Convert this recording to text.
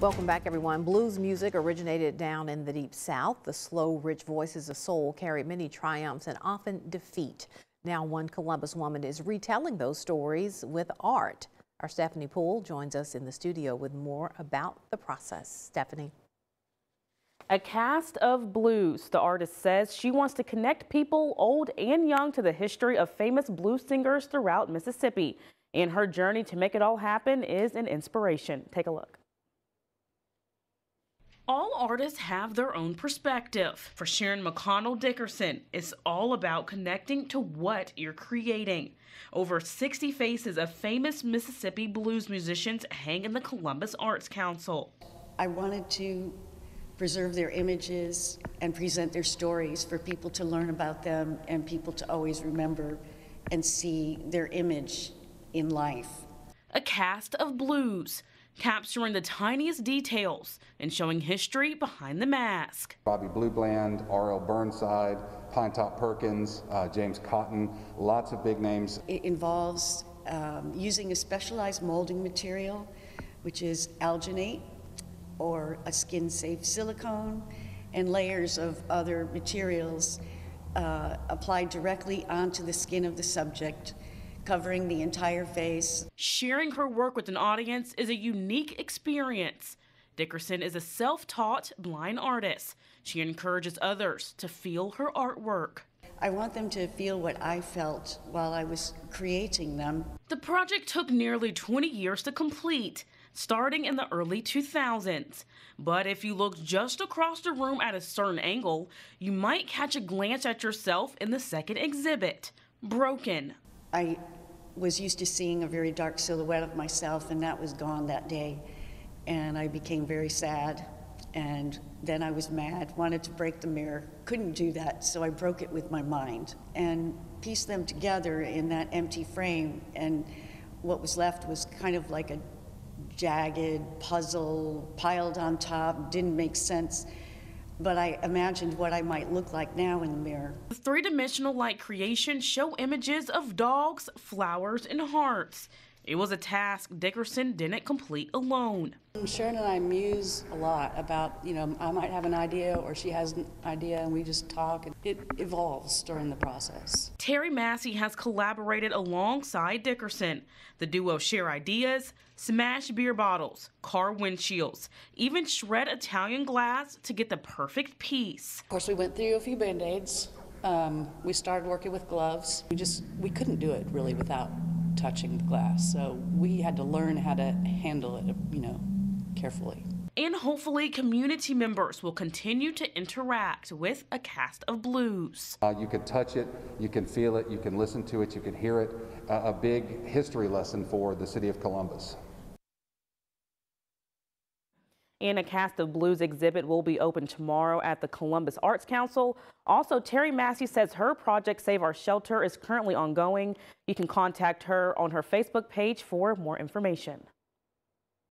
Welcome back, everyone. Blues music originated down in the Deep South. The slow, rich voices of soul carry many triumphs and often defeat. Now, one Columbus woman is retelling those stories with art. Our Stephanie Poole joins us in the studio with more about the process. Stephanie. A cast of blues, the artist says she wants to connect people, old and young, to the history of famous blues singers throughout Mississippi. And her journey to make it all happen is an inspiration. Take a look. All artists have their own perspective. For Sharon McConnell Dickerson, it's all about connecting to what you're creating. Over 60 faces of famous Mississippi blues musicians hang in the Columbus Arts Council. I wanted to preserve their images and present their stories for people to learn about them and people to always remember and see their image in life. A cast of blues capturing the tiniest details and showing history behind the mask. Bobby Blue Bland, R.L. Burnside, Pinetop Perkins, uh, James Cotton, lots of big names. It involves um, using a specialized molding material, which is alginate or a skin-safe silicone, and layers of other materials uh, applied directly onto the skin of the subject covering the entire face. Sharing her work with an audience is a unique experience. Dickerson is a self taught blind artist. She encourages others to feel her artwork. I want them to feel what I felt while I was creating them. The project took nearly 20 years to complete, starting in the early 2000s. But if you look just across the room at a certain angle, you might catch a glance at yourself in the second exhibit, Broken. I was used to seeing a very dark silhouette of myself, and that was gone that day. And I became very sad. And then I was mad, wanted to break the mirror, couldn't do that, so I broke it with my mind and pieced them together in that empty frame. And what was left was kind of like a jagged puzzle piled on top, didn't make sense but I imagined what I might look like now in the mirror. The three-dimensional light creations show images of dogs, flowers, and hearts. It was a task Dickerson didn't complete alone. Sharon and I muse a lot about, you know, I might have an idea or she has an idea and we just talk and it evolves during the process. Terry Massey has collaborated alongside Dickerson. The duo share ideas, smash beer bottles, car windshields, even shred Italian glass to get the perfect piece. Of course, we went through a few band-aids. Um, we started working with gloves. We just, we couldn't do it really without touching the glass. So we had to learn how to handle it, you know, carefully. And hopefully, community members will continue to interact with a cast of blues. Uh, you can touch it, you can feel it, you can listen to it, you can hear it. Uh, a big history lesson for the city of Columbus. And a cast of blues exhibit will be open tomorrow at the Columbus Arts Council. Also, Terry Massey says her project Save Our Shelter is currently ongoing. You can contact her on her Facebook page for more information.